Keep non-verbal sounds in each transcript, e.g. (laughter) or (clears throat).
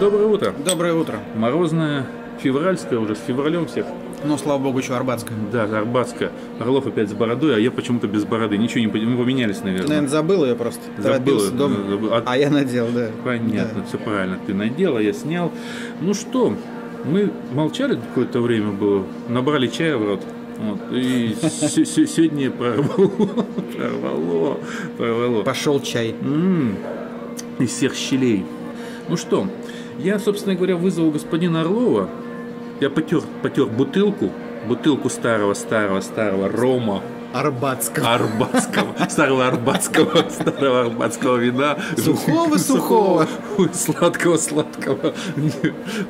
Доброе утро. Доброе утро. Морозное, февральское уже, с февралем всех. Ну, слава богу, еще Арбатская. Да, Арбатская. Орлов опять с бородой, а я почему-то без бороды. Ничего не понимаю. Мы поменялись, наверное. Наверное, забыл ее просто. Забыл, да, дома. забыл. А- А я надел, да. Понятно, все правильно. Ты надел, а я снял. Ну что, мы молчали какое-то время было, набрали чая в рот. Вот, и се- се- сегодня прорвало, (laughs) прорвало, прорвало. Пошел чай. Из всех щелей. Ну что, я, собственно говоря, вызвал господина Орлова. Я потер, потер бутылку, бутылку старого-старого-старого рома Арбатского. арбатского, старого арбатского, старого арбатского вина. Сухого-сухого. Ой, Сладкого-сладкого.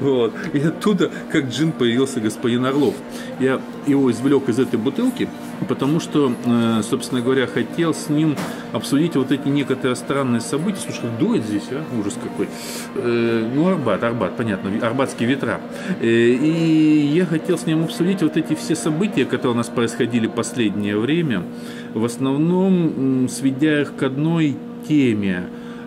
Вот. И оттуда, как джин, появился господин Орлов. Я его извлек из этой бутылки, потому что, э, собственно говоря, хотел с ним обсудить вот эти некоторые странные события. Слушай, как дует здесь, а? Ужас какой. Э, Ну, Арбат, Арбат, понятно, арбатские ветра. Э, И я хотел с ним обсудить вот эти все события, которые у нас происходили последнее время, в основном сведя их к одной теме.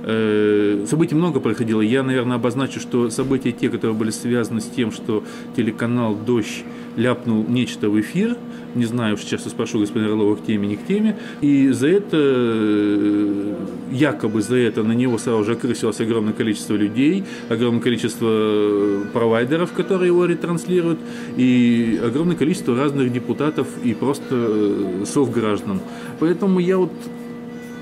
Э, Событий много происходило. Я, наверное, обозначу, что события те, которые были связаны с тем, что телеканал «Дождь» ляпнул нечто в эфир. Не знаю, сейчас я спрошу господина Орлова к теме, не к теме. И за это, э, якобы за это на него сразу же окрысилось огромное количество людей, огромное количество э, провайдеров, которые его ретранслируют, и огромное количество разных депутатов и просто э, совграждан. Поэтому я вот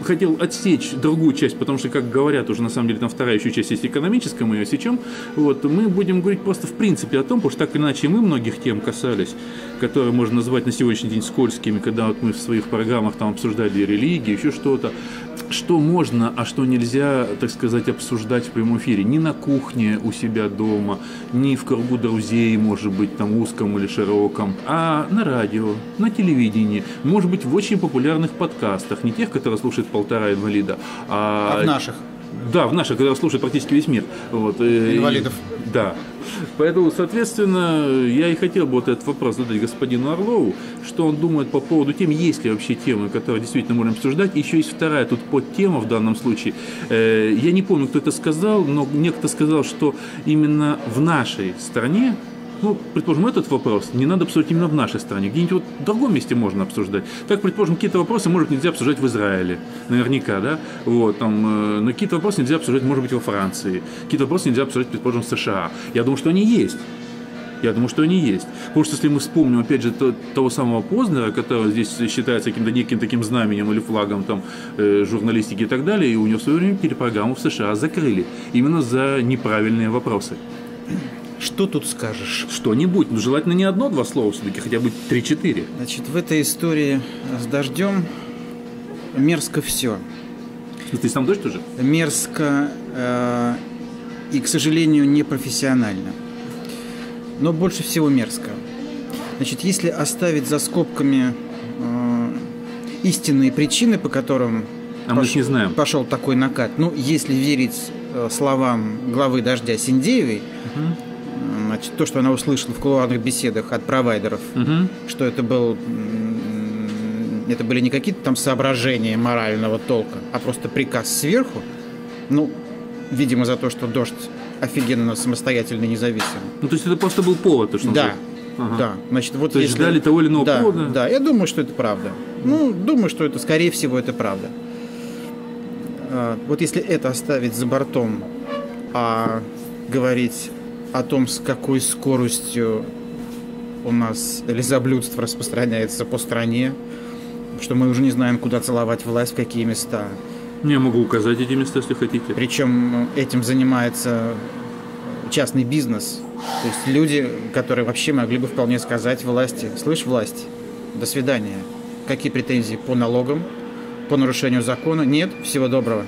хотел отсечь другую часть, потому что, как говорят, уже на самом деле там вторая еще часть есть экономическая, мы ее сечем. Вот, мы будем говорить просто в принципе о том, потому что так иначе мы многих тем касались, которые можно назвать на сегодняшний день скользкими, когда вот мы в своих программах там обсуждали религии, еще что-то. Что можно, а что нельзя, так сказать, обсуждать в прямом эфире. Ни на кухне у себя дома, ни в кругу друзей, может быть, там узком или широком, а на радио, на телевидении, может быть, в очень популярных подкастах, не тех, которые слушает полтора инвалида, а, А в наших. да, в наших, которые слушает практически весь мир. Вот, э, Инвалидов. и- да. Поэтому, соответственно, я и хотел бы вот этот вопрос задать господину Орлову, что он думает по поводу тем, есть ли вообще темы, которые действительно можем обсуждать. Еще есть вторая тут подтема в данном случае. Э, Я не помню, кто это сказал, но некто сказал, что именно в нашей стране ну, предположим, этот вопрос не надо обсуждать именно в нашей стране. Где-нибудь вот в другом месте можно обсуждать. Так, предположим, какие-то вопросы, может, нельзя обсуждать в Израиле. Наверняка, да? Вот, там, э, но какие-то вопросы нельзя обсуждать, может быть, во Франции. Какие-то вопросы нельзя обсуждать, предположим, в США. Я думаю, что они есть. Я думаю, что они есть. Потому что если мы вспомним, опять же, то- того самого Познера, который здесь считается каким-то неким таким знаменем или флагом там, э, журналистики и так далее, и у него в свое время телепрограмму в США закрыли. Именно за неправильные вопросы. Что тут скажешь? Что-нибудь, ну желательно не одно-два слова все-таки, хотя бы три-четыре. Значит, в этой истории с дождем мерзко все. Ну, Ты сам дождь тоже? Мерзко э, и, к сожалению, непрофессионально. Но больше всего мерзко. Значит, если оставить за скобками э, истинные причины, по которым А мы ж не знаем. пошел такой накат, ну, если верить э, словам главы «Дождя» Синдеевой, э, значит, то, что она услышала в кулуарных беседах от провайдеров, Мгм. что это был это были не какие-то там соображения морального толка, а просто приказ сверху. Ну, видимо, за то, что дождь офигенно самостоятельно независим. Ну, то есть это просто был повод, то, что Да? Ага. да. Значит, вот То есть если- ждали того или иного да, повода? Да, я думаю, что это правда. Ну, думаю, что это, скорее всего, это правда. А, Вот если это оставить за бортом, а говорить о том, с какой скоростью у нас лизоблюдство распространяется по стране, что мы уже не знаем, куда целовать власть, в какие места. Я могу указать эти места, если хотите. Причем этим занимается частный бизнес. То есть люди, которые вообще могли бы вполне сказать власти, слышь, власть, до свидания. Какие претензии по налогам, по нарушению закона? Нет, всего доброго.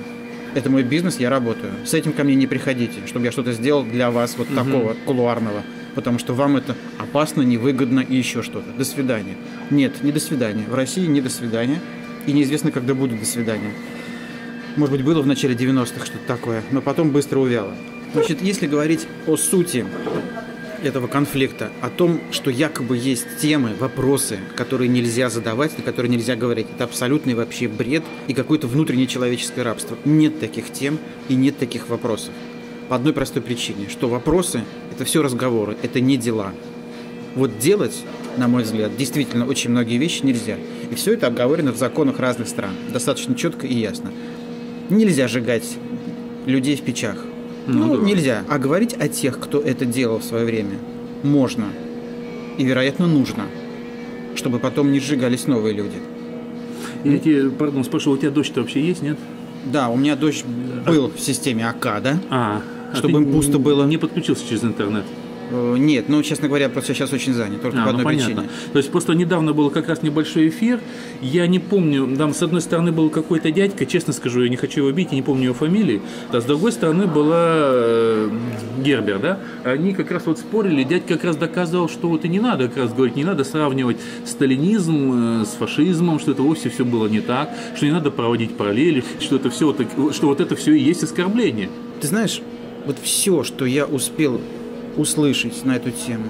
Это мой бизнес, я работаю. С этим ко мне не приходите, чтобы я что-то сделал для вас вот такого кулуарного. Потому что вам это опасно, невыгодно и еще что-то. До свидания. Нет, не до свидания. В России не до свидания. И неизвестно, когда будет до свидания. Может быть, было в начале 90-х что-то такое, но потом быстро увяло. Значит, если говорить о сути этого конфликта, о том, что якобы есть темы, вопросы, которые нельзя задавать, на которые нельзя говорить. Это абсолютный вообще бред и какое-то внутреннее человеческое рабство. Нет таких тем и нет таких вопросов. По одной простой причине, что вопросы – это все разговоры, это не дела. Вот делать, на мой взгляд, действительно очень многие вещи нельзя. И все это обговорено в законах разных стран. Достаточно четко и ясно. Нельзя сжигать людей в печах. Ну, Ну, да. нельзя. А говорить о тех, кто это делал в свое время, можно. И, вероятно, нужно. Чтобы потом не сжигались новые люди. Я тебе, пардон, спрашивал, у тебя дочь-то вообще есть, нет? Да, у меня дочь был в системе АК, да? А, а Чтобы ты им пусто было. Не подключился через интернет. Э, Нет, ну, честно говоря, просто сейчас очень занят, только А, по ну одной понятно. причине. То есть просто недавно был как раз небольшой эфир. Я не помню, там с одной стороны был какой-то дядька, честно скажу, я не хочу его бить, я не помню его фамилии. А с другой стороны была э, Гербер, да? Они как раз вот спорили, дядь как раз доказывал, что вот и не надо как раз говорить, не надо сравнивать сталинизм э, с фашизмом, что это вовсе все было не так, что не надо проводить параллели, что это все, что вот это все и есть оскорбление. Ты знаешь, вот все, что я успел услышать на эту тему,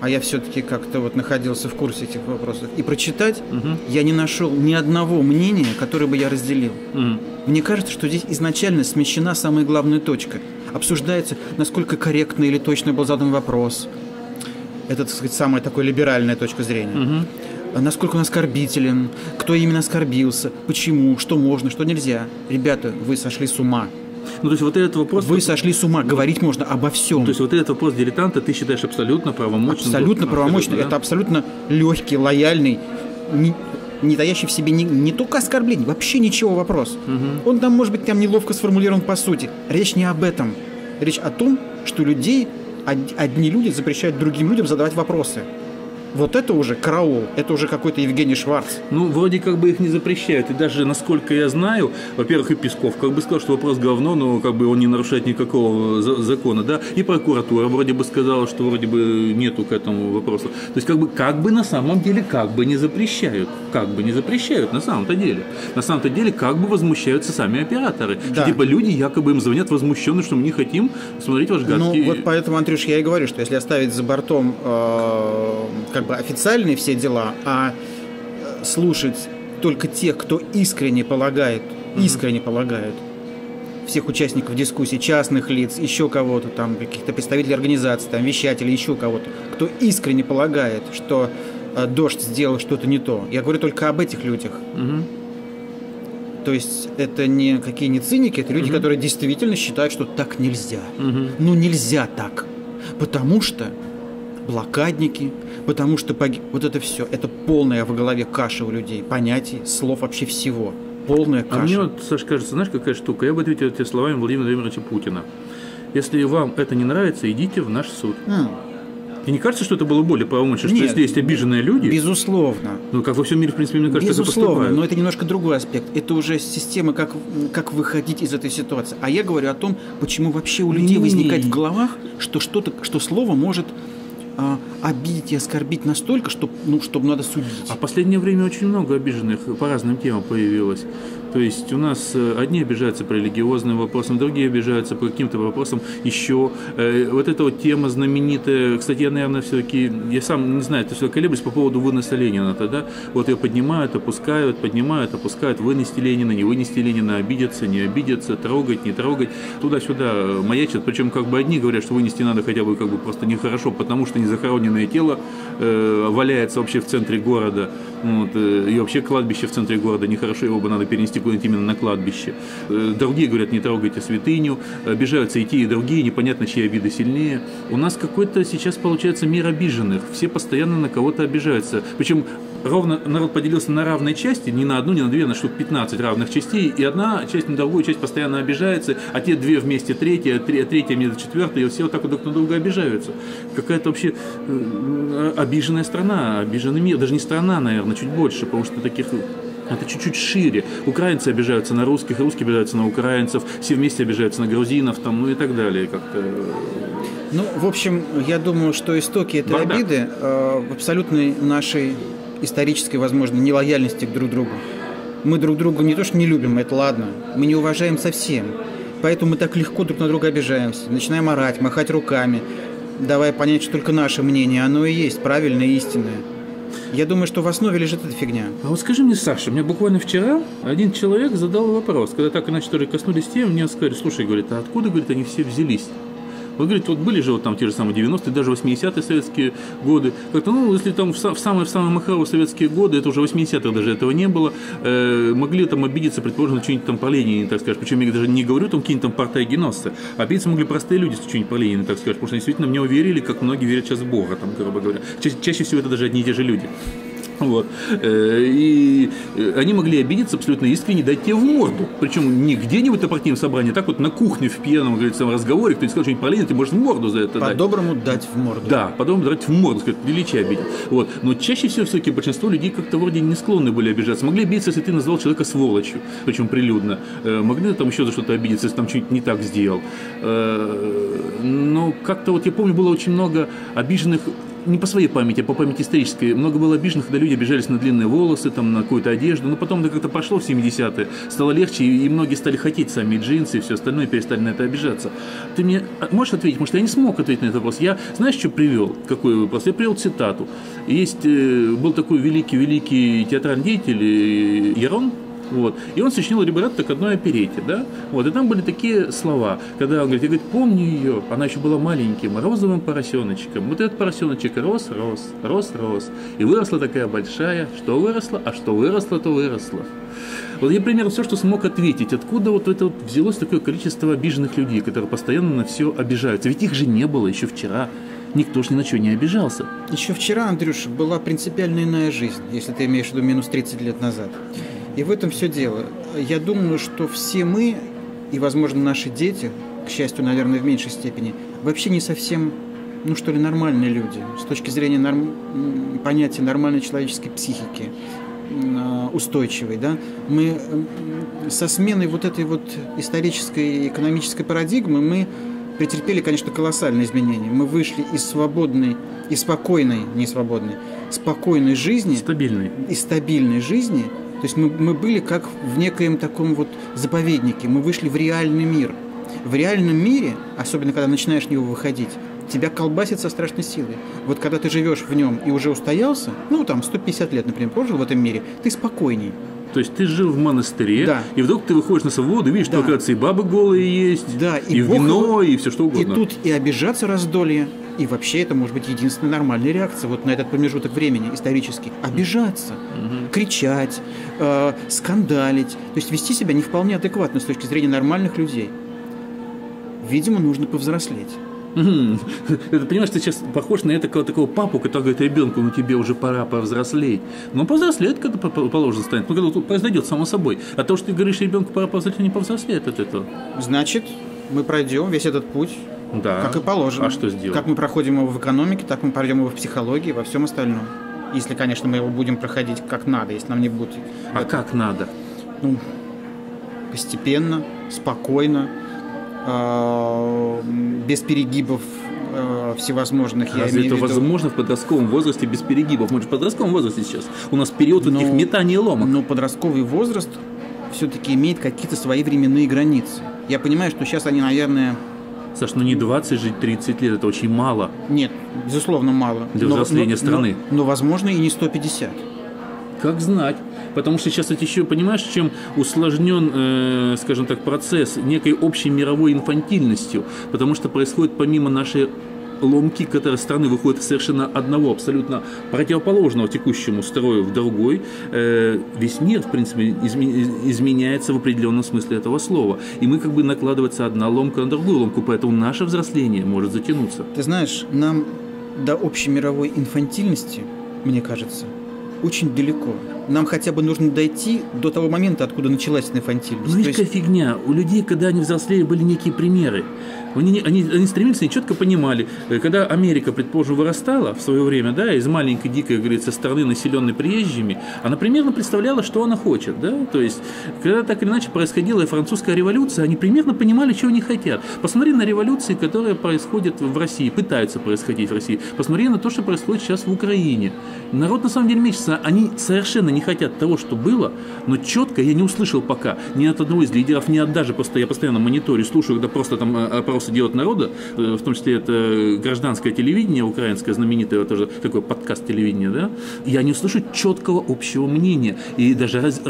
а я все-таки как-то вот находился в курсе этих вопросов, и прочитать, Мгм. я не нашел ни одного мнения, которое бы я разделил. Мгм. Мне кажется, что здесь изначально смещена самая главная точка. Обсуждается, насколько корректно или точно был задан вопрос. Это, так сказать, самая такая либеральная точка зрения. А Насколько он оскорбителен, кто именно оскорбился, почему, что можно, что нельзя. Ребята, вы сошли с ума. Ну, то есть вот этот вопрос... Вы сошли с ума. Говорить можно обо всем. То есть вот этот вопрос дилетанта ты считаешь абсолютно правомочным? абсолютно правомочно. да? Это абсолютно легкий, лояльный, не, не таящий в себе ни- не только оскорбление, вообще ничего вопрос. Он там, может быть, там неловко сформулирован по сути. Речь не об этом. Речь о том, что людей, од- одни люди запрещают другим людям задавать вопросы. Вот это уже караул, это уже какой-то Евгений Шварц. Ну, вроде как бы их не запрещают. И даже, насколько я знаю, во-первых, и Песков как бы сказал, что вопрос говно, но как бы он не нарушает никакого за- закона, да. И прокуратура вроде бы сказала, что вроде бы нету к этому вопроса. То есть как бы, как бы на самом деле, как бы не запрещают. Как бы не запрещают на самом-то деле. На самом-то деле, как бы возмущаются сами операторы. Да. Что, типа люди якобы им звонят возмущенно, что мы не хотим смотреть ваш гадкий... Ну, вот поэтому, Андрюш, я и говорю, что если оставить за бортом э, как бы официальные все дела, а слушать только тех, кто искренне полагает, искренне полагает, всех участников дискуссий, частных лиц, еще кого-то там, каких-то представителей организаций, там, вещателей, еще кого-то, кто искренне полагает, что э, дождь сделал что-то не то. Я говорю только об этих людях. Мгм. То есть это не какие не циники, это люди, которые действительно считают, что так нельзя. Мгм. Ну нельзя так. Потому что блокадники, потому что погиб... вот это все, это полная в голове каша у людей, понятий, слов вообще всего. Полная А мне каша. вот, Саш, кажется, знаешь, какая штука? Я бы ответил тебе словами Владимира Владимировича Путина. Если вам это не нравится, идите в наш суд. М, И не кажется, что это было более правомочно, что если есть обиженные люди, Безусловно. ну, как во всем мире, в принципе, мне кажется, Безусловно, поступают. но это немножко другой аспект. Это уже система, как, как выходить из этой ситуации. А я говорю о том, почему вообще у людей возникает в головах, что что-то, что слово может а, обидеть и оскорбить настолько, что, ну, чтобы надо судить. А в последнее время очень много обиженных по разным темам появилось. То есть у нас э, одни обижаются по религиозным вопросам, другие обижаются по каким-то вопросам еще. Э, Вот эта вот тема знаменитая, кстати, я, наверное, все-таки, я сам не знаю, это все колеблюсь по поводу выноса Ленина тогда. Вот ее поднимают, опускают, поднимают, опускают, вынести Ленина, не вынести Ленина, обидеться, не обидеться, трогать, не трогать, туда-сюда маячат. Причем как бы одни говорят, что вынести надо хотя бы как бы просто нехорошо, потому что незахороненное тело э, валяется вообще в центре города. Вот, э, и вообще кладбище в центре города нехорошо, его бы надо перенести куда-нибудь именно на кладбище. Э, другие говорят, не трогайте святыню. Обижаются и те, и другие, непонятно, чьи обиды сильнее. У нас какой-то сейчас получается мир обиженных. Все постоянно на кого-то обижаются. Причем ровно народ поделился на равные части, не на одну, не на две, на штук 15 равных частей, и одна часть на другую часть постоянно обижается, а те две вместе третья, тре- третья вместе четвертая, и все вот так вот друг на друга обижаются. Какая-то вообще э, обиженная страна, обиженный мир, даже не страна, наверное, чуть больше, потому что таких это чуть-чуть шире. Украинцы обижаются на русских, русские обижаются на украинцев, все вместе обижаются на грузинов, там, ну и так далее. Как-то Ну, в общем, я думаю, что истоки этой Бардак. обиды э, в абсолютной нашей исторической, возможно, нелояльности к друг другу. Мы друг друга не то что не любим, это ладно, мы не уважаем совсем. Поэтому мы так легко друг на друга обижаемся, начинаем орать, махать руками. давая понять, что только наше мнение, оно и есть правильное и истинное. Я думаю, что в основе лежит эта фигня. А вот скажи мне, Саша, мне буквально вчера один человек задал вопрос, когда так иначе тоже коснулись темы, мне сказали, слушай, говорит, а откуда, говорит, они все взялись? Вот, говорит, вот были же вот там те же самые 90-е, даже 80-е советские годы. Как-то, ну, если там в, в самые, в самые махровые советские годы, это уже 80-х даже этого не было, э, могли там обидеться, предположим, что-нибудь там по Ленину, так сказать. Причем я даже не говорю там какие-нибудь там партайгеносцы. А обидеться могли простые люди, что-нибудь по Ленину, так сказать. Потому что действительно него верили, как многие верят сейчас в Бога, там, грубо говоря. Чаще, чаще всего это даже одни и те же люди. (laughs) Вот. Э, и э, они могли обидеться абсолютно искренне, дать тебе в морду. Причем не где-нибудь на партийном собрании, а так вот на кухне в пьяном, говорится, разговоре, кто-нибудь сказал что-нибудь полезное, ты можешь в морду за это По-доброму дать в морду. Да, по-доброму дать в морду, сказать, величие обидеть. Вот. Но чаще всего все-таки большинство людей как-то вроде не склонны были обижаться. Могли обидеться, если ты назвал человека сволочью, причем прилюдно. Э, могли там еще за что-то обидеться, если там что-нибудь не так сделал. Но как-то вот я помню, было очень много обиженных не по своей памяти, а по памяти исторической. Много было обиженных, когда люди обижались на длинные волосы, там, на какую-то одежду. Но потом это как-то пошло в 70-е, стало легче, и многие стали хотеть сами джинсы и все остальное, перестали на это обижаться. Ты мне можешь ответить? Что я не смог ответить на этот вопрос. Я, знаешь, что привел? Какой вопрос? Я привел цитату. Есть, э, был такой великий-великий театральный деятель э, Ярон, вот. И он сочинил ребята к одной оперете, да? Вот. И там были такие слова, когда он говорит, я говорит, помню ее, она еще была маленьким, розовым поросеночком. Вот этот поросеночек рос, рос, рос, рос. И выросла такая большая, что выросла, а что выросло, то выросло. Вот я примерно все, что смог ответить, откуда вот это вот взялось такое количество обиженных людей, которые постоянно на все обижаются. Ведь их же не было еще вчера. Никто ж ни на что не обижался. Еще вчера, Андрюш, была принципиально иная жизнь, если ты имеешь в виду минус 30 лет назад. И в этом все дело. Я думаю, что все мы, и, возможно, наши дети, к счастью, наверное, в меньшей степени, вообще не совсем, ну что ли, нормальные люди с точки зрения норм... понятия нормальной человеческой психики, а, устойчивой, да, мы со сменой вот этой вот исторической экономической парадигмы мы претерпели, конечно, колоссальные изменения. Мы вышли из свободной и спокойной, не свободной, спокойной жизни, стабильной, и стабильной жизни – то есть мы, мы были как в некоем таком вот заповеднике, мы вышли в реальный мир. В реальном мире, особенно когда начинаешь в него выходить, тебя колбасит со страшной силой. Вот когда ты живешь в нем и уже устоялся, ну там 150 лет, например, прожил в этом мире, ты спокойней. То есть ты жил в монастыре, да. и вдруг ты выходишь на свободу, видишь, да. что, оказывается, и бабы голые есть, да, и, и вино, и все что угодно. И тут и обижаться раздолье, и вообще это может быть единственная нормальная реакция вот на этот промежуток времени исторический. Обижаться, угу. кричать, э, скандалить, то есть вести себя не вполне адекватно с точки зрения нормальных людей. Видимо, нужно повзрослеть. Это, понимаешь, ты сейчас похож на этого такого папу, который говорит ребенку, ну тебе уже пора повзрослеть. Ну, повзрослеет, когда положено станет. Ну, когда произойдет само собой. А то, что ты говоришь ребенку пора повзрослеть, не повзрослеет от этого. Значит, мы пройдем весь этот путь да. Как и положено. А что сделать? Как мы проходим его в экономике, так мы пройдем его в психологии, во всем остальном. Если, конечно, мы его будем проходить как надо, если нам не будет... А это... как надо? Ну, постепенно, спокойно, э, без перегибов э, всевозможных. Разве я это возможно в подростковом возрасте без перегибов? Мы же в подростковом возрасте сейчас. У нас период но, этих метаний и ломок. Но подростковый возраст все-таки имеет какие-то свои временные границы. Я понимаю, что сейчас они, наверное, Саш, ну не 20 жить 30 лет, это очень мало. Нет, безусловно, мало. Для взросления но, страны. Но, но, возможно, и не 150. Как знать? Потому что сейчас это еще, понимаешь, чем усложнен, э, скажем так, процесс некой общей мировой инфантильностью. Потому что происходит помимо нашей ломки, которые страны выходят совершенно одного, абсолютно противоположного текущему строю в другой, э, весь мир, в принципе, изменяется в определенном смысле этого слова. И мы как бы накладывается одна ломка на другую ломку, поэтому наше взросление может затянуться. Ты знаешь, нам до общей мировой инфантильности, мне кажется, очень далеко. Нам хотя бы нужно дойти до того момента, откуда началась инфантильность. Ну, есть... фигня. У людей, когда они взрослели, были некие примеры. Они, они, они стремились и четко понимали, э, когда Америка, предположим, вырастала в свое время, да, из маленькой, дикой, говорится, страны, населенной приезжими, она примерно представляла, что она хочет, да, то есть, когда так или иначе происходила французская революция, они примерно понимали, чего они хотят. Посмотри на революции, которые происходят в России, пытаются происходить в России. Посмотри на то, что происходит сейчас в Украине. Народ, на самом деле, мечется. Они совершенно не хотят того, что было, но четко я не услышал пока ни от одного из лидеров, ни от даже просто я постоянно мониторю, слушаю, когда просто там э, опросы делают народа, э, в том числе это гражданское телевидение украинское знаменитое, тоже такой подкаст телевидения, да, я не услышу четкого общего мнения и даже раз,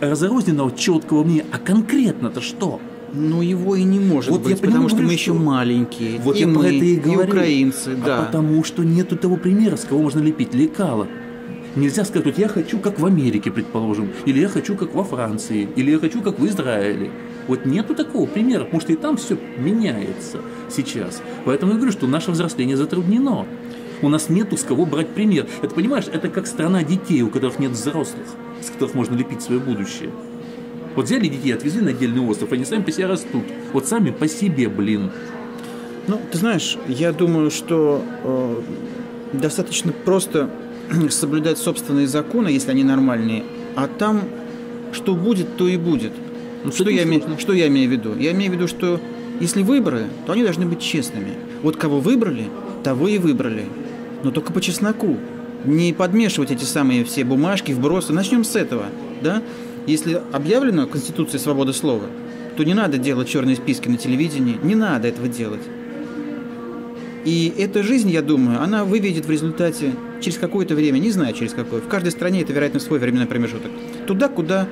разрозненного четкого мнения. А конкретно-то что? Ну, его и не может Вот быть, я понимаю, потому что говорю, мы что- еще маленькие. Вот и я мы, про это и и украинцы, А да. потому что нету того примера, с кого можно лепить лекала. Нельзя сказать, вот я хочу, как в Америке, предположим, или я хочу, как во Франции, или я хочу, как в Израиле. Вот нету такого примера, потому что и там все меняется сейчас. Поэтому я говорю, что наше взросление затруднено. У нас нету с кого брать пример. Это, понимаешь, это как страна детей, у которых нет взрослых, с которых можно лепить свое будущее. Вот взяли детей, отвезли на отдельный остров, они сами по себе растут. Вот сами по себе, блин. Ну, ты знаешь, я думаю, что э, достаточно просто (clears throat) соблюдать собственные законы, если они нормальные, а там что будет, то и будет. Ну, что, я име- что я имею в виду? Я имею в виду, что если выборы, то они должны быть честными. Вот кого выбрали, того и выбрали. Но только по чесноку. Не подмешивать эти самые все бумажки, вбросы. Начнем с этого. Да? Если объявлена Конституция свободы слова, то не надо делать черные списки на телевидении. Не надо этого делать. И эта жизнь, я думаю, она выведет в результате через какое-то время, не знаю через какое, в каждой стране это, вероятно, свой временной промежуток, туда, куда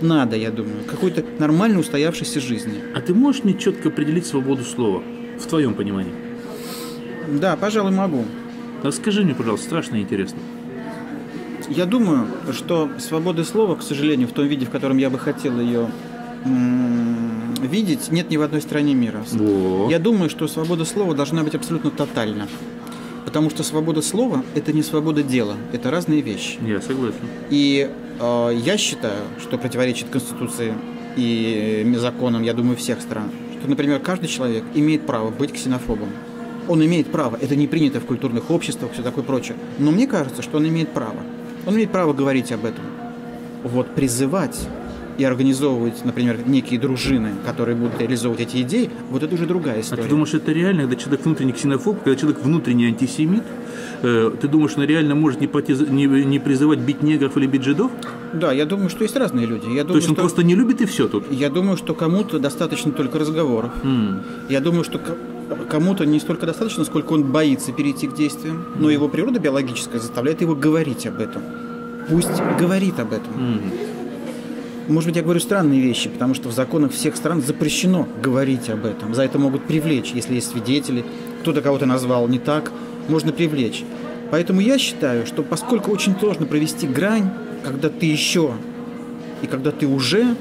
надо, я думаю, какой-то нормально устоявшейся жизни. А ты можешь мне четко определить свободу слова в твоем понимании? Да, пожалуй, могу. Расскажи мне, пожалуйста, страшно интересно. Я думаю, что свободы слова, к сожалению, в том виде, в котором я бы хотел ее м, видеть, нет ни в одной стране мира. Во. Я думаю, что свобода слова должна быть абсолютно тотальна. Потому что свобода слова – это не свобода дела, это разные вещи. Я согласен. И э, я считаю, что противоречит Конституции и э, законам, я думаю, всех стран, что, например, каждый человек имеет право быть ксенофобом. Он имеет право, это не принято в культурных обществах, все такое прочее. Но мне кажется, что он имеет право. Он имеет право говорить об этом. Вот призывать и организовывать, например, некие дружины, которые будут реализовывать эти идеи, вот это уже другая А история. ты думаешь, это реально, когда человек внутренний ксенофоб, когда человек внутренний антисемит, э, ты думаешь, он реально может не, протиз- не, не призывать бить негров или бить жидов? Да, я думаю, что есть разные люди. Я То думаю, есть он что... просто не любит и все тут? Я думаю, что кому-то достаточно только разговоров. М. Я думаю, что кому-то не столько достаточно, сколько он боится перейти к действиям, но его природа биологическая заставляет его говорить об этом. Пусть говорит об этом. М. Может быть, я говорю странные вещи, потому что в законах всех стран запрещено говорить об этом. За это могут привлечь, если есть свидетели, кто-то кого-то назвал не так, можно привлечь. Поэтому я считаю, что поскольку очень сложно провести грань, когда ты еще и когда ты уже,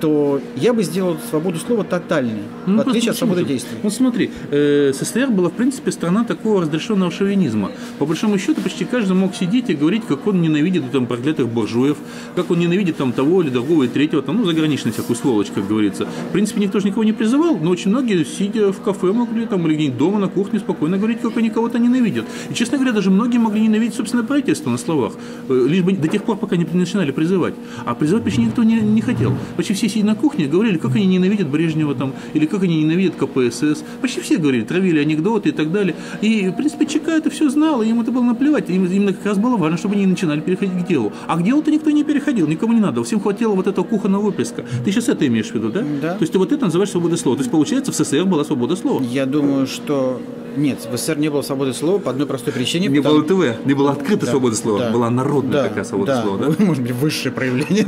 то я бы сделал свободу слова тотальной, Ну, в отличие от свободы действий. Вот смотри, э, СССР была, в принципе, страна такого разрешенного шовинизма. По большому счету, почти каждый мог сидеть и говорить, как он ненавидит там проклятых буржуев, как он ненавидит там того или другого и третьего, там, ну, заграничную всякую сволочь, как говорится. В принципе, никто же никого не призывал, но очень многие, сидя в кафе, могли там или где-нибудь дома на кухне спокойно говорить, как они кого-то ненавидят. И, честно говоря, даже многие могли ненавидеть, собственно, правительство на словах, э, лишь бы до тех пор, пока не начинали призывать. А призывать почти никто не, не хотел. Почти все сидя на кухне говорили, как они ненавидят Брежнева там, или как они ненавидят КПСС. Почти все говорили, травили анекдоты и так далее. И, в принципе, ЧК это все знал, и ему это было наплевать. Им именно как раз было важно, чтобы они начинали переходить к делу. А к делу-то никто не переходил, никому не надо. Всем хватило вот этого кухонного выплеска. Ты сейчас это имеешь в виду, да? Да. То есть ты вот это называешь свободой слова. То есть, получается, в СССР была свобода слова. Я думаю, что нет, в СССР не было свободы слова по одной простой причине. Не потому- было ТВ, не была открыта Да, свобода слова, да, была народная да, такая свобода да. слова, да? (laughs) Может быть, высшее проявление.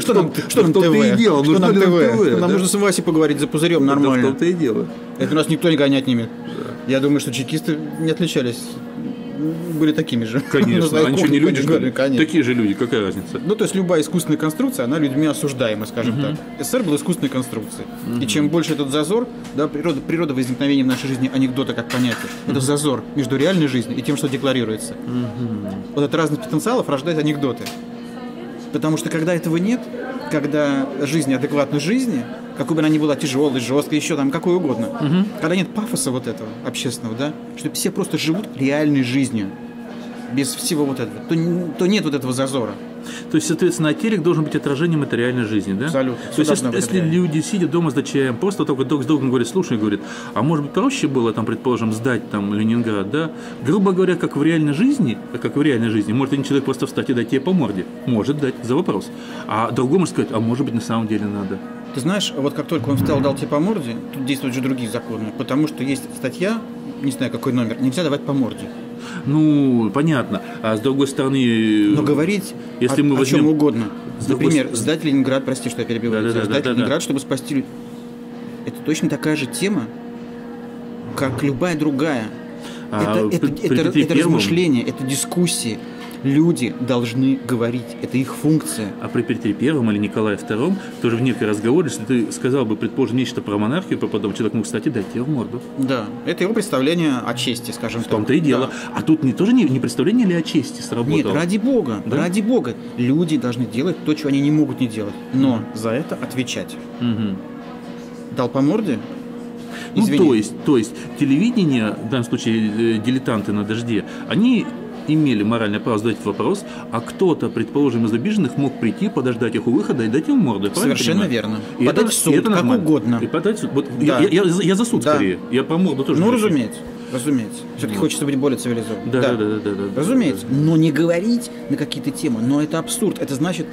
Что нам что- что ТВ? и дело, Что нам ТВ? Нам нужно с Васей поговорить за пузырем нормально. том-то и дело. Это нас никто не гонять не имеет. Я думаю, что чекисты не отличались. Были такими же. Конечно, своей они что, не люди, что ли? Конечно. Такие же люди, какая разница? Ну, то есть любая искусственная конструкция, она людьми осуждаема, скажем так. СССР был искусственной конструкцией. И чем больше этот зазор, да, природа, природа возникновения в нашей жизни анекдота как понятие, это зазор между реальной жизнью и тем, что декларируется. Вот этот разность потенциалов рождает анекдоты. Потому что когда этого нет, когда жизнь адекватной жизни, какой бы она ни была тяжелой, жесткой, еще там какой угодно, когда нет пафоса вот этого общественного, да, что все просто живут реальной жизнью. без всего вот этого, то, то нет вот этого зазора. То есть, соответственно, телек должен быть отражением материальной жизни, да? Абсолютно. То есть, если, если люди сидят дома за чаем, просто только друг с другом говорят, слушай, говорит, а может быть проще было, там, предположим, сдать там Ленинград, да? Грубо говоря, как в реальной жизни, как в реальной жизни, может один человек просто встать и дать тебе по морде. Может дать, за вопрос. А другой может сказать, а может быть на самом деле надо. Ты знаешь, вот как только он встал, дал тебе по морде, тут действуют же другие законы, потому что есть статья, не знаю какой номер, нельзя давать по морде. Ну, понятно. А с другой стороны... Но говорить Если о, мы о возьмем- чем угодно. С другой Например, стороны- сдать Ленинград, прости, что я перебиваю, тебя, Да-да-да, сдать да-да-да. Ленинград, чтобы спасти людей. Это точно такая же тема, как любая другая. А это, при- это, при это- Петре это размышления, это дискуссии. Люди должны говорить, это их функция. А при Петре Первом или Николае Втором, тоже в некой разговоре, если ты сказал бы, предположим, нечто про монархию, про подобное, человек мог, кстати, дать тебе в морду. Да, это его представление о чести, скажем В том-то и дело. А тут не тоже не, не представление ли о чести сработало? Нет, ради бога, Да? ради бога. Люди должны делать то, что они не могут не делать. Но за это отвечать. Мгм. Дал по морде? Ну, Извини. то есть, то есть, телевидение, в данном случае э, дилетанты на дожде, они имели моральное право задать вопрос, а кто-то, предположим, из обиженных мог прийти, подождать их у выхода и дать им правильно Совершенно верно. И Подать это- в суд, и это как нормально. угодно. И подать в суд. Вот Да. я, я- я- за суд Да. скорее. Я про морду тоже. Ну, разумеется. Разумеется. Все-таки хочется быть более цивилизованным. Да, да, да, да, да, да. Разумеется. Но не говорить на какие-то темы. Но это абсурд. Это значит,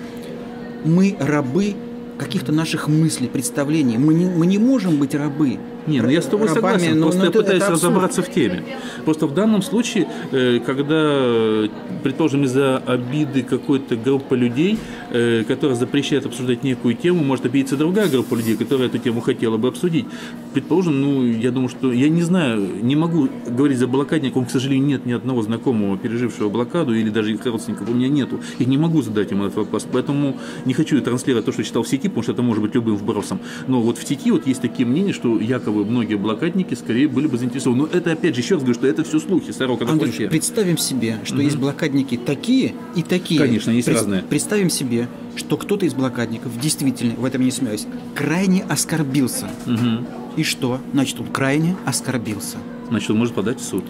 мы рабы каких-то наших мыслей, представлений. Мы не, мы не можем быть рабы. Не, ну я с тобой Рабами, согласен, но- просто но я это- пытаюсь это разобраться в теме. Просто в данном случае, э, когда, предположим, из-за обиды какой-то группы людей, э, которая запрещает обсуждать некую тему, может обидеться другая группа людей, которая эту тему хотела бы обсудить. Предположим, ну, я думаю, что, я не знаю, не могу говорить за блокадников, к сожалению, нет ни одного знакомого, пережившего блокаду, или даже их родственников у меня нету. Я не могу задать ему этот вопрос, поэтому не хочу транслировать то, что читал в сети, потому что это может быть любым вбросом. Но вот в сети вот есть такие мнения, что якобы многие блокадники скорее были бы заинтересованы. Но это, опять же, еще раз говорю, что это все слухи, сорока Андрюш, представим себе, что есть блокадники такие и такие. Конечно, есть разные. Представим себе, что кто-то из блокадников действительно, в этом не смеюсь, крайне оскорбился. Мгм. И что? Значит, он крайне оскорбился. Значит, он может подать в суд.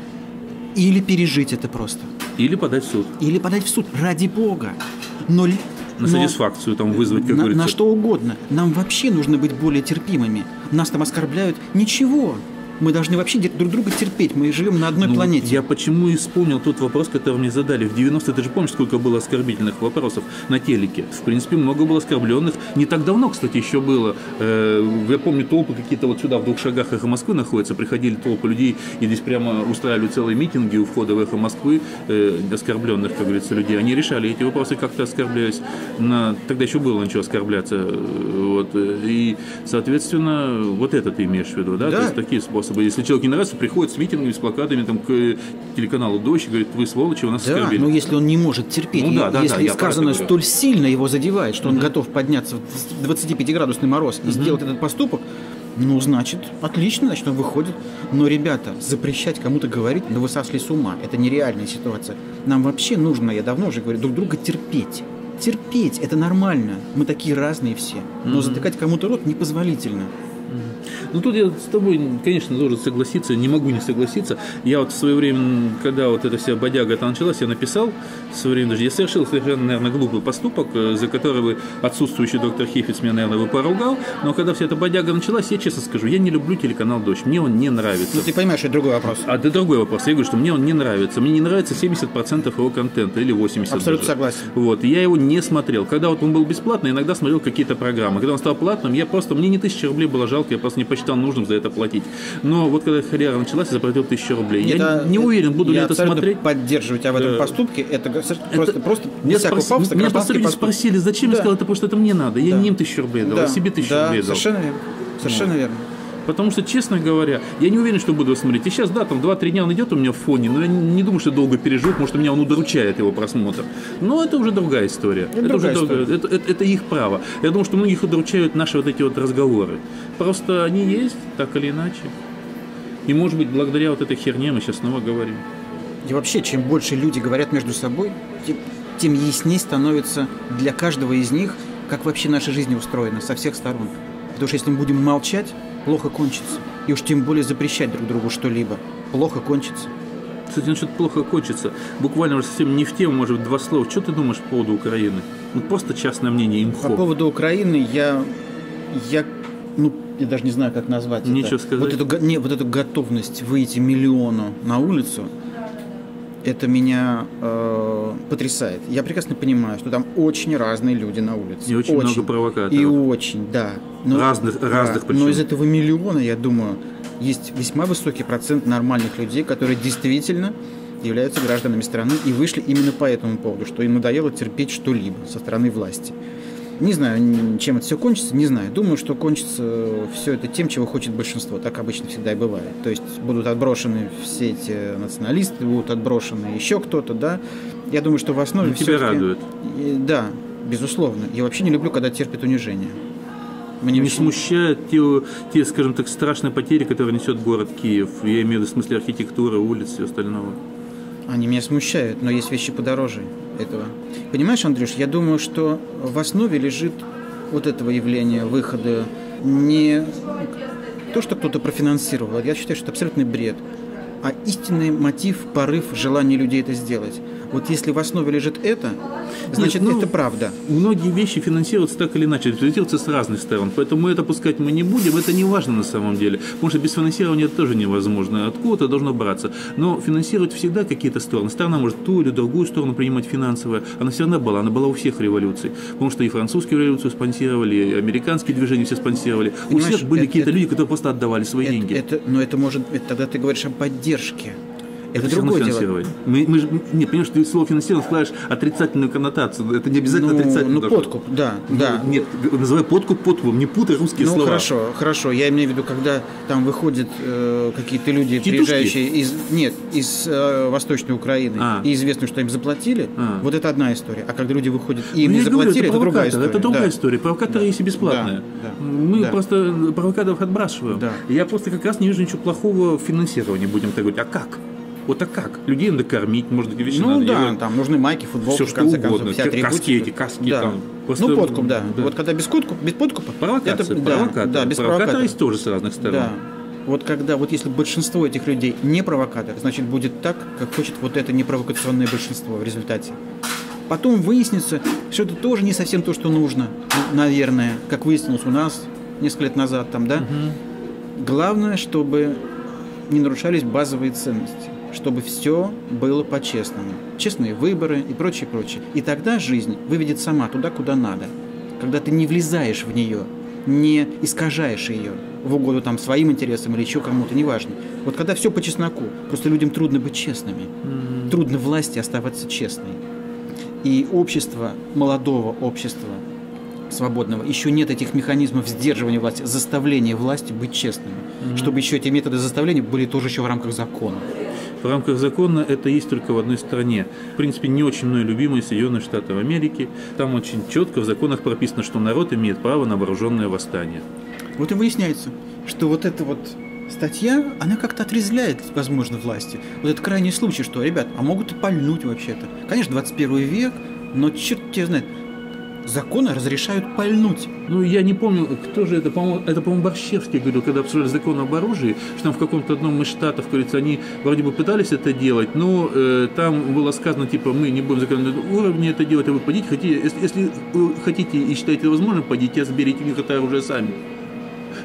Или пережить это просто. Или подать в суд. Или подать в суд. Ради бога. Но, На сатисфакцию там вызвать, как на, говорится. на что угодно. Нам вообще нужно быть более терпимыми. Нас там оскорбляют. Ничего. Мы должны вообще друг друга терпеть. Мы живем на одной Ну, планете. Я почему и вспомнил тот вопрос, который мне задали. В 90-е, ты же помнишь, сколько было оскорбительных вопросов на телеке? В принципе, много было оскорбленных. Не так давно, кстати, еще было. Э, Я помню, толпы какие-то вот сюда, в двух шагах эхо Москвы находятся. Приходили толпы людей и здесь прямо устраивали целые митинги у входа в эхо Москвы, э, оскорбленных, как говорится, людей. Они решали эти вопросы, как-то оскорбляясь. На... Тогда еще было на что оскорбляться. э, Вот. И, соответственно, вот это ты имеешь в виду, да? Да. То есть такие способы. Если человек не нравится, приходит с митингами, с плакатами там, к э, телеканалу «Дождь» и говорит, вы сволочи, вы нас Да, оскорбили. но если он не может терпеть, Ну да, да, если да, сказано столь сильно его задевает, что он готов подняться в 25-градусный мороз и сделать этот поступок, ну, значит, отлично, значит, он выходит. Но, ребята, запрещать кому-то говорить, да вы сошли с ума. Это нереальная ситуация. Нам вообще нужно, я давно уже говорю, друг друга терпеть. Терпеть, это нормально. Мы такие разные все. Но затыкать кому-то рот непозволительно. Ну тут я с тобой, конечно, должен согласиться, не могу не согласиться. Я вот в свое время, когда вот эта вся бодяга это началась, я написал в свое время, даже я совершил совершенно, наверное, глупый поступок, э, за который вы, отсутствующий доктор Хефиц, меня, наверное, вы поругал. Но когда вся эта бодяга началась, я честно скажу, я не люблю телеканал «Дождь», мне он не нравится. Ну, ты понимаешь, это другой вопрос. А это другой вопрос. Я говорю, что мне он не нравится. Мне не нравится 70% его контента или 80%. Абсолютно даже. согласен. Вот. Я его не смотрел. Когда вот он был бесплатный, иногда смотрел какие-то программы. Когда он стал платным, я просто, мне не тысяча рублей было жалко, я просто не посчитал нужным за это платить. Но вот когда халяра началась, я заплатил тысячу рублей. я Это- не уверен, буду ли я это абсолютно смотреть. поддерживаю тебя в этом Э, поступке. Это просто, Это- просто Меня, всякого спроси- пафоса, меня просто люди спросили, зачем я Да. сказал это, потому что это мне надо. Я Да. не им тысячу рублей дал, Да, я себе тысячу да, рублей дал. совершенно верно. Совершенно верно. Потому что, честно говоря, я не уверен, что буду его смотреть. И сейчас, да, там 2-3 дня он идет у меня в фоне, но я не думаю, что долго переживу, потому что меня он удручает, его просмотр. Но это уже другая история. Это другая уже история. Это, это- это их право. Я думаю, что многих удручают наши вот эти вот разговоры. Просто они есть, так или иначе. И, может быть, благодаря вот этой херне мы сейчас снова говорим. И вообще, чем больше люди говорят между собой, тем, тем ясней становится для каждого из них, как вообще наша жизнь устроена со всех сторон. Потому что если мы будем молчать, плохо кончится. И уж тем более запрещать друг другу что-либо. Плохо кончится. Кстати, что-то плохо кончится. Буквально уже совсем не в тему, может, два слова. Что ты думаешь по поводу Украины? Ну, просто частное мнение, имхо. По поводу Украины я, я, ну, я даже не знаю, как назвать Нечего это. сказать? Вот эту, не, вот эту готовность выйти миллиону на улицу, это меня э, потрясает. Я прекрасно понимаю, что там очень разные люди на улице. И очень много провокаторов. И очень, да. Разных- разных Но из этого миллиона, я думаю, есть весьма высокий процент нормальных людей, которые действительно являются гражданами страны и вышли именно по этому поводу, что им надоело терпеть что-либо со стороны власти. Не знаю, чем это все кончится, не знаю. Думаю, что кончится все это тем, чего хочет большинство. Так обычно всегда и бывает. То есть будут отброшены все эти националисты, будут отброшены еще кто-то, да. Я думаю, что в основе Ну, тебя радует. Да, безусловно. Я вообще не люблю, когда терпят унижение. Мне Не очень- смущают те, те, скажем так, страшные потери, которые несет город Киев. Я имею в виду в смысле архитектуры, улиц и остального. Они меня смущают, но есть вещи подороже этого. Понимаешь, Андрюш, я думаю, что в основе лежит вот этого явления выхода не то, что кто-то профинансировал, я считаю, что это абсолютный бред, а истинный мотив, порыв, желание людей это сделать. Вот если в основе лежит это, значит, ну, это правда. Многие вещи финансируются так или иначе, финансируются с разных сторон. Поэтому это пускать мы не будем, это не важно на самом деле. Потому что без финансирования это тоже невозможно. Откуда-то должно браться. Но финансировать всегда какие-то стороны. Сторона может ту или другую сторону принимать финансовое. Она всегда была. Она была у всех революций. Потому что и французскую революцию спонсировали, и американские движения все спонсировали. у Понимаешь, всех были это- какие-то это- люди, которые просто отдавали свои Это, деньги. это- но это может, это, тогда ты говоришь о поддержке. Это, другое дело. финансирование. Мы, мы же, не, понимаешь, ты слово финансирование вкладываешь отрицательную коннотацию. Это не обязательно Ну, отрицательно. ну, подкуп, да, Ну, да. Нет, называй подкуп подкупом, не путай русские Ну слова. хорошо, хорошо. Я имею в виду, когда там выходят э, какие-то люди, Титушки? приезжающие из нет из э, Восточной Украины, А. и известно, что им заплатили, А. вот это одна история. А когда люди выходят и им Ну, не я говорю, заплатили, это, другая история. Это другая Да. история. Провокаторы есть и бесплатные. Да, да, Мы да. просто провокаторов отбрасываем. Да. Я просто как раз не вижу ничего плохого в финансировании, будем так говорить. А как? Вот а как? Людей надо кормить, может, такие вещи Ну надо да, делать. там нужны майки, футболки, Все в что угодно. концов, Каски эти, каски да. там. Просто- Ну, подкуп, да. да. Вот когда без, подкупа, без подкупа, Провокация, это- да, провокатор. да, без провокатора. есть тоже с разных сторон. Да. Вот когда, вот если большинство этих людей не провокатор, значит будет так, как хочет вот это непровокационное большинство в результате. Потом выяснится, что это тоже не совсем то, что нужно, ну, наверное, как выяснилось у нас несколько лет назад там, да. Главное, чтобы не нарушались базовые ценности, чтобы все было по-честному. Честные выборы и прочее, прочее. И тогда жизнь выведет сама туда, куда надо. Когда ты не влезаешь в нее, не искажаешь ее в угоду там своим интересам или еще кому-то, неважно. Вот когда все по чесноку, просто людям трудно быть честными. Трудно власти оставаться честной. И общество, молодого общества, свободного, еще нет этих механизмов сдерживания власти, заставления власти быть честными. Чтобы еще эти методы заставления были тоже еще в рамках закона. В рамках закона это есть только в одной стране. В принципе, не очень мной любимые Соединенные Штаты Америки. Там очень четко в законах прописано, что народ имеет право на вооруженное восстание. Вот и выясняется, что вот эта вот статья, она как-то отрезвляет, возможно, власти. Вот это крайний случай, что, ребят, а могут и пальнуть вообще-то. Конечно, 21 век, но черт тебя знает, законы разрешают пальнуть. Ну, я не помню, кто же это, по-моему, это, по-моему, Борщевский говорил, когда обсуждали закон об оружии, что там в каком-то одном из штатов, говорится, они вроде бы пытались это делать, но э, там было сказано, типа, мы не будем законодательном уровне это делать, а вы пойдите, хотите, если, если вы хотите и считаете возможным, пойдите, заберите у них это оружие сами.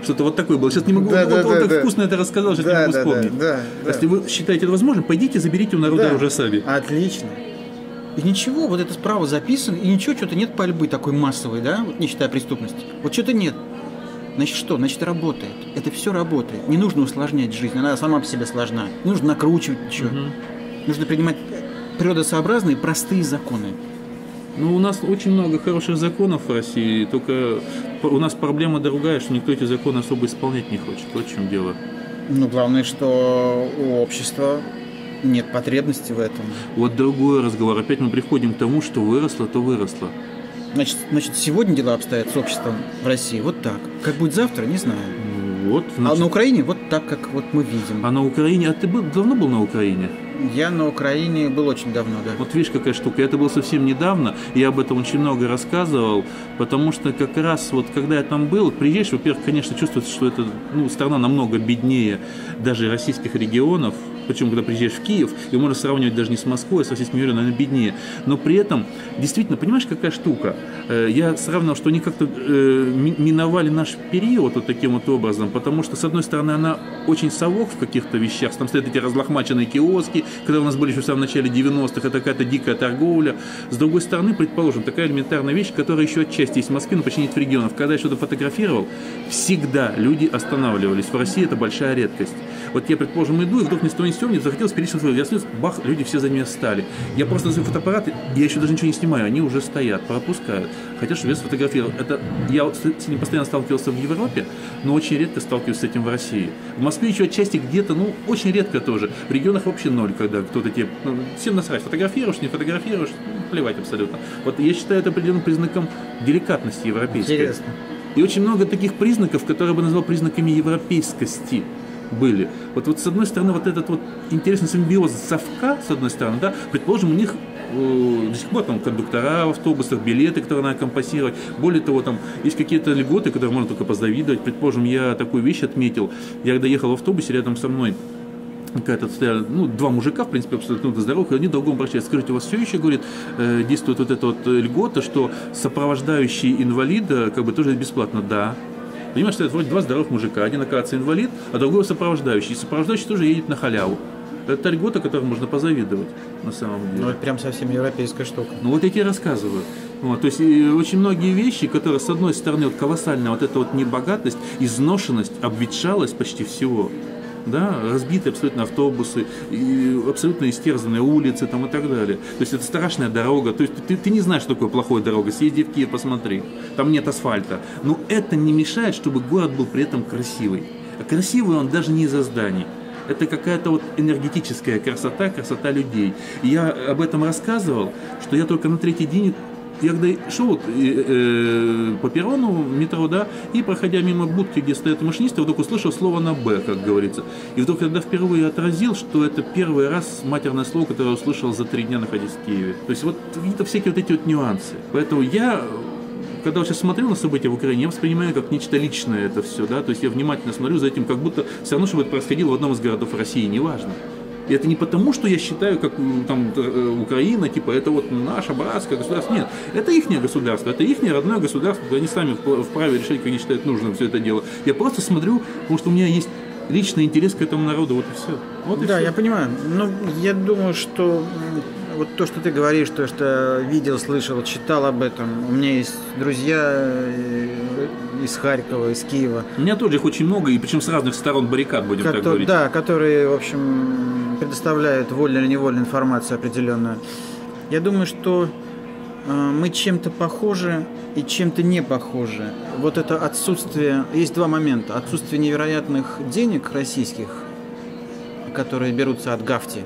Что-то вот такое было. Сейчас не могу, Да, вот, да, он да, так да. вкусно это рассказал, сейчас не могу вспомнить. да, Если вы считаете это возможным, пойдите, заберите у народа Да. оружие сами. Отлично. И ничего, вот это справа записано, и ничего, что-то нет пальбы такой массовой, да, вот не считая преступности. Вот что-то нет. Значит что? Значит работает. Это все работает. Не нужно усложнять жизнь, она сама по себе сложна. Не нужно накручивать ничего. Нужно принимать природосообразные, простые законы. Ну, у нас очень много хороших законов в России, только у нас проблема другая, что никто эти законы особо исполнять не хочет. Вот в чем дело. Ну, главное, что у общества нет потребности в этом. Вот другой разговор. Опять мы приходим к тому, что выросло, то выросло. Значит, значит, сегодня дела обстоят с обществом в России вот так. Как будет завтра, не знаю. Вот, А значит, на Украине вот так, как вот мы видим. а на Украине, а ты был, давно был на Украине? Я на Украине был очень давно, да. Вот видишь, какая штука. Это было совсем недавно, я об этом очень много рассказывал, потому что как раз вот когда я там был, приезжаешь, во-первых, конечно, чувствуется, что это ну, страна намного беднее даже российских регионов, причем когда приезжаешь в Киев, и можно сравнивать даже не с Москвой, а с российским регионом, она беднее. Но при этом, действительно, понимаешь, какая штука? Э, я сравнивал, что они как-то э, миновали наш период вот таким вот образом, потому что, с одной стороны, она очень совок в каких-то вещах, там стоят эти разлохмаченные киоски, когда у нас были еще в самом начале 90-х, это какая-то дикая торговля. С другой стороны, предположим, такая элементарная вещь, которая еще отчасти есть в Москве, но почти нет в регионах. Когда я что-то фотографировал, всегда люди останавливались. В России это большая редкость. Вот я, предположим, иду, и вдруг ни с того ни с сего мне захотелось перечислить фото. Я смотрю, бах, люди все за меня стали. Я просто свой фотоаппарат, я еще даже ничего не снимаю, они уже стоят, пропускают. Хотя, я сфотографировал. Это, я с этим постоянно сталкивался в Европе, но очень редко сталкиваюсь с этим в России. В Москве еще отчасти где-то, ну, очень редко тоже. В регионах вообще ноль, когда кто-то тебе, ну, всем насрать, фотографируешь, не фотографируешь, ну, плевать абсолютно. Вот я считаю это определенным признаком деликатности европейской. Интересно. И очень много таких признаков, которые я бы назвал признаками европейскости были. Вот, вот с одной стороны, вот этот вот интересный симбиоз совка, с одной стороны, да, предположим, у них э, до сих пор там кондуктора в автобусах, билеты, которые надо компасировать. Более того, там есть какие-то льготы, которые можно только позавидовать. Предположим, я такую вещь отметил. Я когда ехал в автобусе рядом со мной, какая-то стояла, ну, два мужика, в принципе, абсолютно здоровых, и они другому обращаются. Скажите, у вас все еще, говорит, э, действует вот эта вот льгота, что сопровождающий инвалида как бы тоже бесплатно? Да. Понимаешь, стоят вроде два здоровых мужика, один, оказывается, инвалид, а другой сопровождающий. И сопровождающий тоже едет на халяву. Это льгота, которой можно позавидовать, на самом деле. Ну, это прям совсем европейская штука. Ну, вот я тебе рассказываю. Вот, то есть очень многие вещи, которые, с одной стороны, вот колоссальная вот эта вот небогатость, изношенность, обветшалость почти всего да, разбитые абсолютно автобусы, и абсолютно истерзанные улицы там, и так далее. То есть это страшная дорога. То есть ты, ты не знаешь, что такое плохая дорога. Съезди в Киев, посмотри. Там нет асфальта. Но это не мешает, чтобы город был при этом красивый. А красивый он даже не из-за зданий. Это какая-то вот энергетическая красота, красота людей. И я об этом рассказывал, что я только на третий день когда шел вот, э, по перрону метро, да, и проходя мимо будки, где стоят машинисты, вдруг услышал слово на «Б», как говорится. И вдруг, когда впервые отразил, что это первый раз матерное слово, которое я услышал за три дня находясь в Киеве. То есть вот какие-то всякие вот эти вот нюансы. Поэтому я когда вот сейчас смотрю на события в Украине, я воспринимаю как нечто личное это все, да, то есть я внимательно смотрю за этим, как будто все равно, чтобы это происходило в одном из городов России, неважно. И это не потому, что я считаю, как там э, Украина, типа, это вот наше братское государство. Нет, это их государство, это их родное государство, они сами вправе решать, как они считают нужным все это дело. Я просто смотрю, потому что у меня есть личный интерес к этому народу, вот и все. Вот и да, все. я понимаю. Ну, я думаю, что вот то, что ты говоришь, то, что видел, слышал, читал об этом. У меня есть друзья э, из Харькова, из Киева. У меня тоже их очень много, и причем с разных сторон баррикад, будем Кото- так говорить. Да, которые, в общем, предоставляют вольно или невольно информацию определенную. Я думаю, что э, мы чем-то похожи и чем-то не похожи. Вот это отсутствие... Есть два момента. Отсутствие невероятных денег российских, которые берутся от гафти,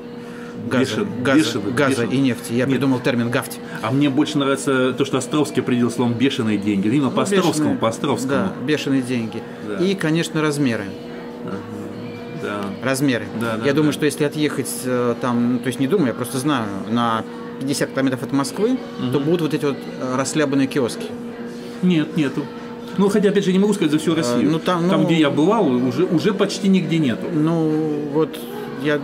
газа, Бешен- газа, бешеный, газа бешеный. и нефти. Я Нет. придумал термин гафти. А мне больше нравится то, что Островский определил словом бешеные деньги. Именно по Островскому, Бешеные- по Островскому. Да, бешеные деньги. Да. И, конечно, размеры. Да. Размеры. Да, да, я думаю, да. что если отъехать э, там, ну, то есть не думаю, я просто знаю, на 50 километров от Москвы, то будут вот эти вот э, расхлябанные киоски. Нет, нету. Ну, хотя, опять же, не могу сказать за всю Россию. ну, там, ну- где я бывал, уже, уже почти нигде нету. Ну, вот я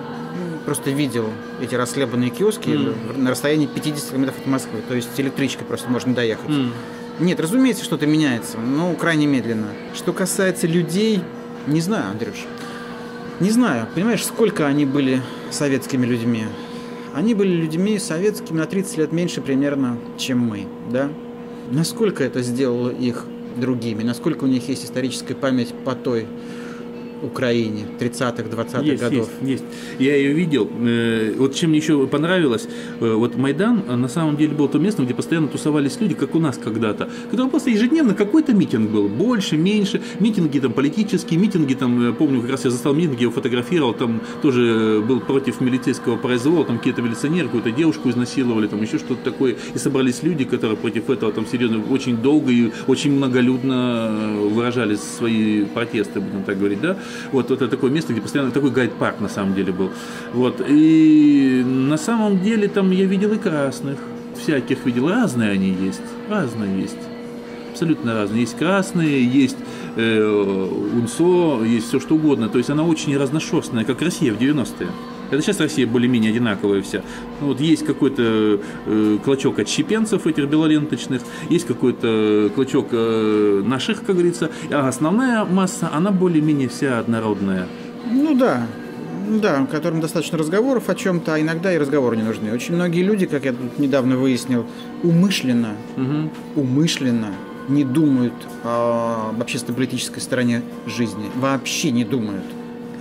просто видел эти расхлябанные киоски на расстоянии 50 километров от Москвы. То есть электричкой просто можно доехать. М. Нет, разумеется, что-то меняется, но крайне медленно. Что касается людей, не знаю, Андрюш. Не знаю, понимаешь, сколько они были советскими людьми? Они были людьми советскими на 30 лет меньше примерно, чем мы, да? Насколько это сделало их другими? Насколько у них есть историческая память по той Украине 30-х, 20-х Есть, годов? есть, есть. Я ее видел. Э, Вот чем мне еще понравилось, э, вот Майдан э, на самом деле был то место, где постоянно тусовались люди, как у нас когда-то. Когда просто ежедневно какой-то митинг был, больше, меньше, митинги там политические, митинги там, помню, как раз я застал митинг, я его фотографировал, там тоже был против милицейского произвола, там какие-то милиционеры, какую-то девушку изнасиловали, там еще что-то такое, и собрались люди, которые против этого там серьезно очень долго и очень многолюдно выражали свои протесты, будем так говорить, да, вот, вот это такое место, где постоянно такой гайд-парк на самом деле был. Вот. И на самом деле там я видел и красных, всяких видел. Разные они есть, разные есть. Абсолютно разные. Есть красные, есть э, унсо, есть все что угодно. То есть она очень разношерстная, как Россия в 90-е. Это сейчас Россия более-менее одинаковая вся. Ну, вот есть какой-то э, клочок отщепенцев этих белоленточных, есть какой-то клочок э, наших, как говорится, а основная масса, она более-менее вся однородная. Ну да, да, которым достаточно разговоров о чем-то, а иногда и разговоры не нужны. Очень многие люди, как я тут недавно выяснил, умышленно, угу. умышленно не думают об общественно-политической стороне жизни. Вообще не думают.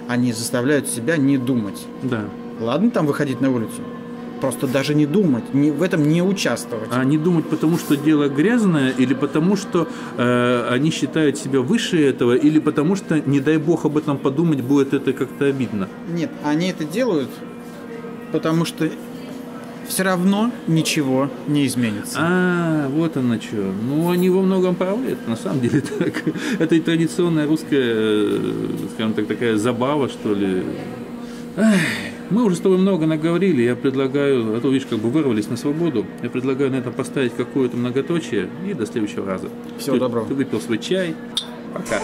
Они заставляют себя не думать. Да. Ладно там выходить на улицу, Просто даже не думать, не, в этом не участвовать. А не думать потому, что дело грязное, или потому, что э, они считают себя выше этого, или потому, что, не дай бог об этом подумать, будет это как-то обидно? Нет, они это делают, потому что все равно ничего не изменится. А, вот оно что. Ну, они во многом правы, это на самом деле (laughs) так. Это и традиционная русская, э, скажем так, такая забава, что ли. Ах. Мы уже с тобой много наговорили, я предлагаю, а то, видишь, как бы вырвались на свободу, я предлагаю на этом поставить какое-то многоточие и до следующего раза. Всего ты, доброго. Ты выпил свой чай. Пока.